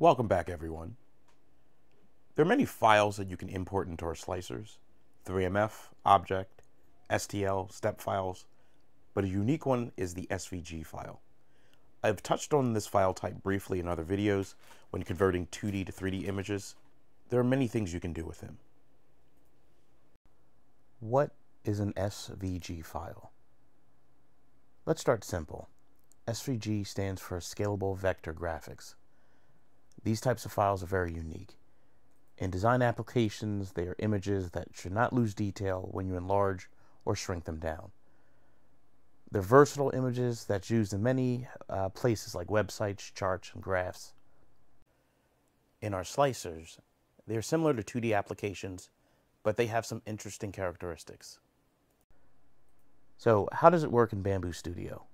Welcome back everyone. There are many files that you can import into our slicers. 3MF, object, STL, step files, but a unique one is the SVG file. I've touched on this file type briefly in other videos when converting 2D to 3D images. There are many things you can do with them. What is an SVG file? Let's start simple. SVG stands for Scalable Vector Graphics. These types of files are very unique. In design applications, they are images that should not lose detail when you enlarge or shrink them down. They're versatile images that's used in many uh, places like websites, charts, and graphs. In our slicers, they are similar to 2D applications, but they have some interesting characteristics. So how does it work in Bambu Studio?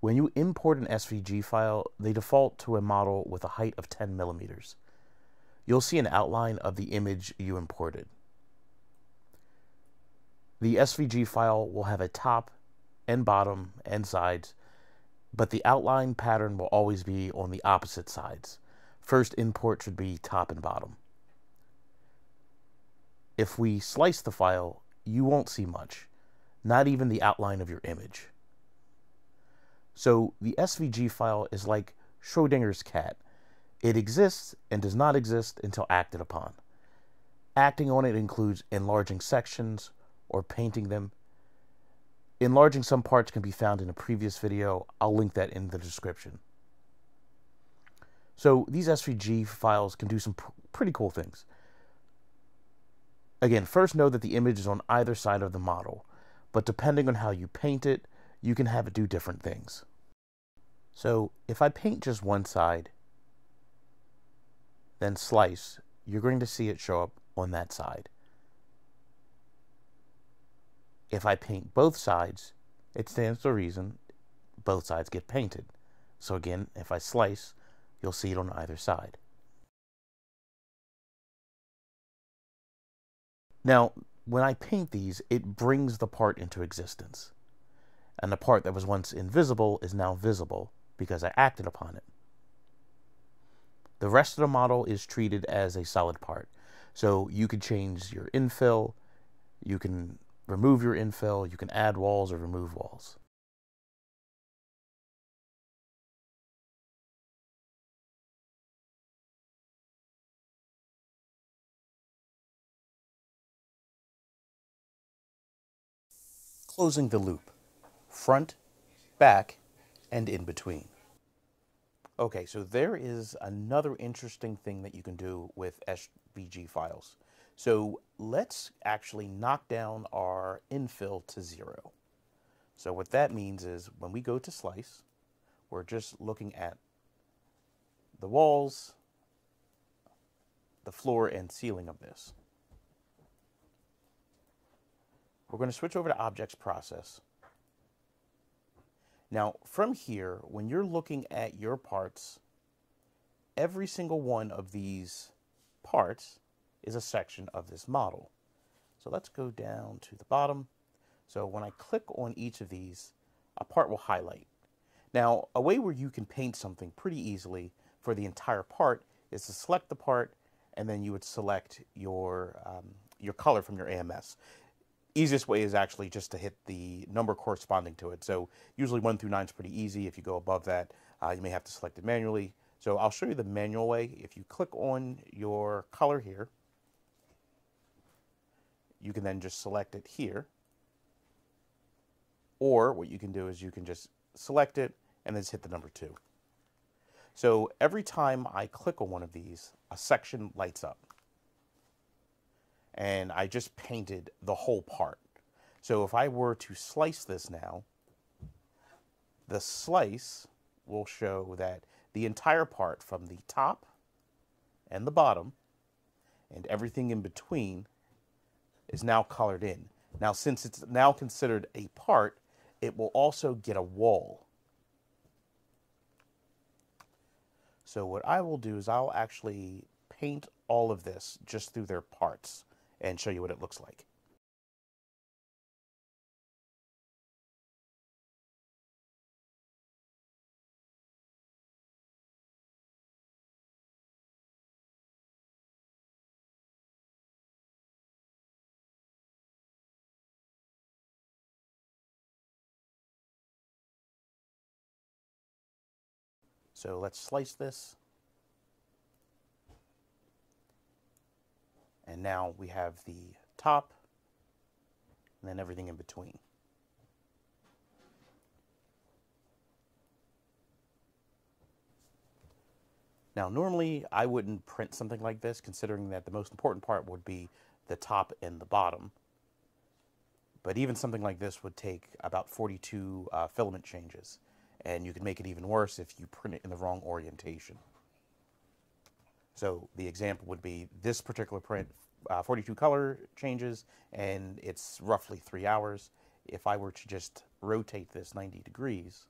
When you import an SVG file, they default to a model with a height of 10 millimeters. You'll see an outline of the image you imported. The SVG file will have a top and bottom and sides, but the outline pattern will always be on the opposite sides. First import should be top and bottom. If we slice the file, you won't see much, not even the outline of your image. So the SVG file is like Schrodinger's cat. It exists and does not exist until acted upon. Acting on it includes enlarging sections or painting them. Enlarging some parts can be found in a previous video. I'll link that in the description. So these SVG files can do some pr pretty cool things. Again, first know that the image is on either side of the model, but depending on how you paint it, you can have it do different things. So if I paint just one side, then slice, you're going to see it show up on that side. If I paint both sides, it stands to reason both sides get painted. So again, if I slice, you'll see it on either side. Now, when I paint these, it brings the part into existence. And the part that was once invisible is now visible because I acted upon it. The rest of the model is treated as a solid part. So you can change your infill, you can remove your infill, you can add walls or remove walls. Closing the loop. Front, back, and in between. Okay, so there is another interesting thing that you can do with SVG files. So let's actually knock down our infill to zero. So what that means is when we go to slice, we're just looking at the walls, the floor and ceiling of this. We're going to switch over to objects process. Now, from here, when you're looking at your parts, every single one of these parts is a section of this model. So let's go down to the bottom. So when I click on each of these, a part will highlight. Now, a way where you can paint something pretty easily for the entire part is to select the part and then you would select your, um, your color from your AMS easiest way is actually just to hit the number corresponding to it. So usually 1 through 9 is pretty easy. If you go above that, uh, you may have to select it manually. So I'll show you the manual way. If you click on your color here, you can then just select it here. Or what you can do is you can just select it and then just hit the number 2. So every time I click on one of these, a section lights up and I just painted the whole part. So if I were to slice this now, the slice will show that the entire part from the top and the bottom and everything in between is now colored in. Now, since it's now considered a part, it will also get a wall. So what I will do is I'll actually paint all of this just through their parts and show you what it looks like. So let's slice this And now we have the top and then everything in between. Now, normally I wouldn't print something like this, considering that the most important part would be the top and the bottom. But even something like this would take about 42 uh, filament changes. And you can make it even worse if you print it in the wrong orientation. So the example would be this particular print, uh, 42 color changes, and it's roughly three hours. If I were to just rotate this 90 degrees,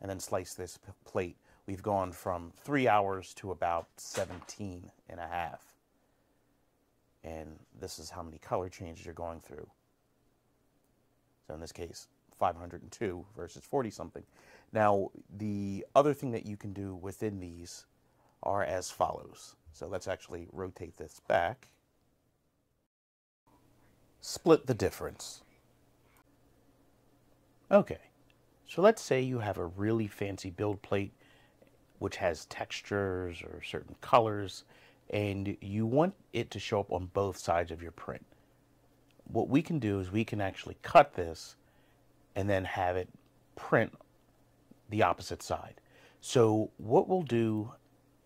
and then slice this plate, we've gone from three hours to about 17 and a half. And this is how many color changes you're going through. So in this case, 502 versus 40 something. Now, the other thing that you can do within these are as follows. So let's actually rotate this back. Split the difference. Okay, so let's say you have a really fancy build plate which has textures or certain colors, and you want it to show up on both sides of your print. What we can do is we can actually cut this and then have it print the opposite side. So what we'll do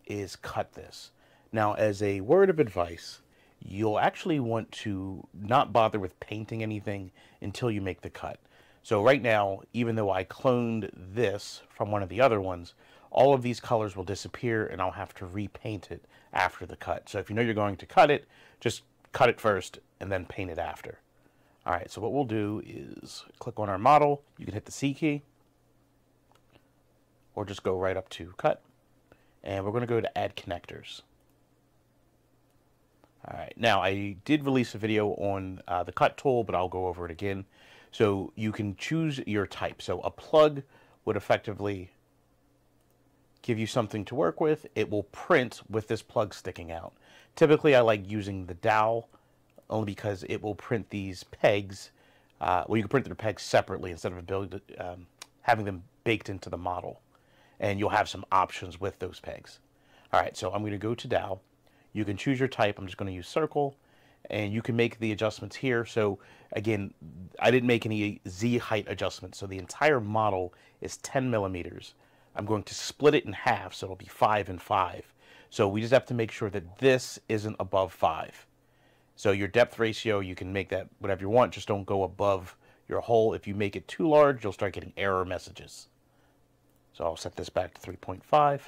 is cut this. Now, as a word of advice, you'll actually want to not bother with painting anything until you make the cut. So right now, even though I cloned this from one of the other ones, all of these colors will disappear and I'll have to repaint it after the cut. So if you know you're going to cut it, just cut it first and then paint it after. All right, so what we'll do is click on our model. You can hit the C key or just go right up to cut. And we're going to go to add connectors. All right, now I did release a video on uh, the cut tool, but I'll go over it again. So you can choose your type. So a plug would effectively give you something to work with. It will print with this plug sticking out. Typically, I like using the dowel only because it will print these pegs. Uh, well, you can print the pegs separately instead of build, um, having them baked into the model. And you'll have some options with those pegs. All right, so I'm going to go to dowel. You can choose your type. I'm just going to use circle and you can make the adjustments here. So again, I didn't make any Z height adjustments. So the entire model is 10 millimeters. I'm going to split it in half, so it'll be five and five. So we just have to make sure that this isn't above five. So your depth ratio, you can make that whatever you want, just don't go above your hole. If you make it too large, you'll start getting error messages. So I'll set this back to 3.5.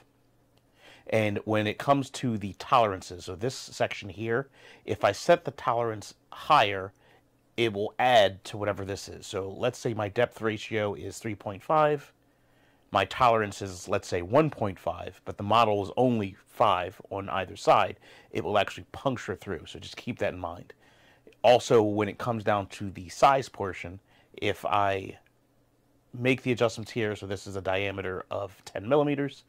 And when it comes to the tolerances, so this section here, if I set the tolerance higher, it will add to whatever this is. So let's say my depth ratio is 3.5. My tolerance is, let's say, 1.5, but the model is only 5 on either side. It will actually puncture through, so just keep that in mind. Also, when it comes down to the size portion, if I make the adjustments here, so this is a diameter of 10 millimeters,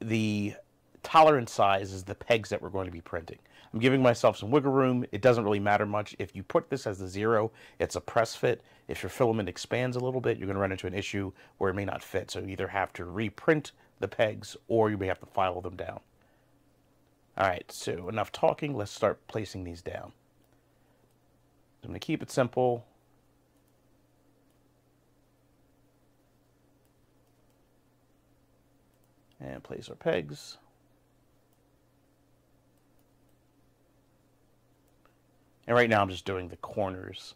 the tolerance size is the pegs that we're going to be printing. I'm giving myself some wiggle room. It doesn't really matter much. If you put this as the zero, it's a press fit. If your filament expands a little bit, you're going to run into an issue where it may not fit. So you either have to reprint the pegs or you may have to file them down. All right, so enough talking. Let's start placing these down. I'm going to keep it simple. And place our pegs. And right now I'm just doing the corners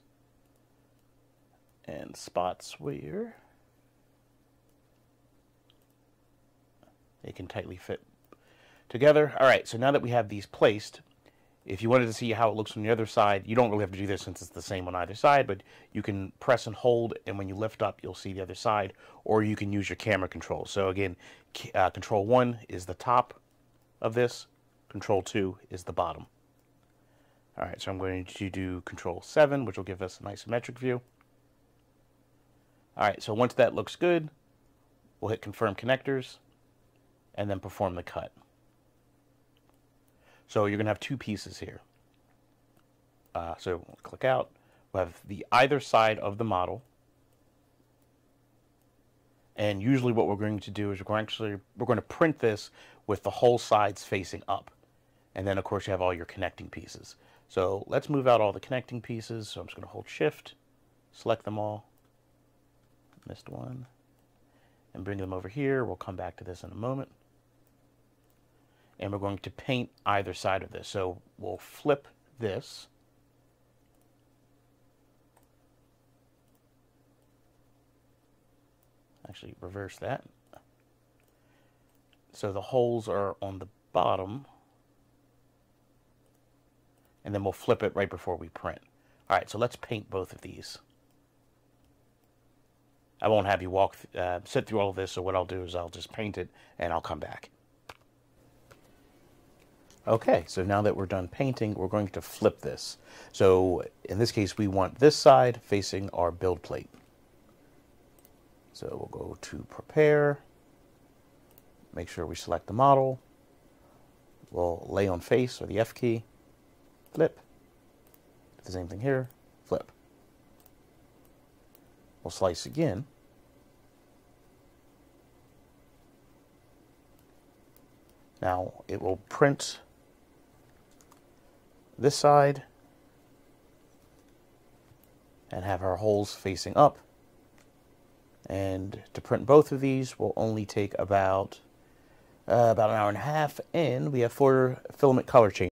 and spots where they can tightly fit together. All right, so now that we have these placed, if you wanted to see how it looks on the other side, you don't really have to do this since it's the same on either side, but you can press and hold, and when you lift up, you'll see the other side, or you can use your camera control. So again, uh, control 1 is the top of this, control 2 is the bottom. All right, so I'm going to do control 7, which will give us an isometric view. All right, so once that looks good, we'll hit confirm connectors, and then perform the cut. So you're going to have two pieces here. Uh, so click out. We'll have the either side of the model. And usually what we're going to do is we're going to actually we're going to print this with the hole sides facing up. And then of course you have all your connecting pieces. So let's move out all the connecting pieces. So I'm just going to hold shift, select them all. Missed one. And bring them over here. We'll come back to this in a moment. And we're going to paint either side of this. So we'll flip this. Actually, reverse that. So the holes are on the bottom. And then we'll flip it right before we print. All right, so let's paint both of these. I won't have you walk, uh, sit through all of this, so what I'll do is I'll just paint it and I'll come back. Okay, so now that we're done painting, we're going to flip this. So in this case, we want this side facing our build plate. So we'll go to prepare, make sure we select the model. We'll lay on face or the F key, flip. Do the same thing here, flip. We'll slice again. Now it will print this side and have our holes facing up. And to print both of these will only take about uh, about an hour and a half, and we have four filament color change.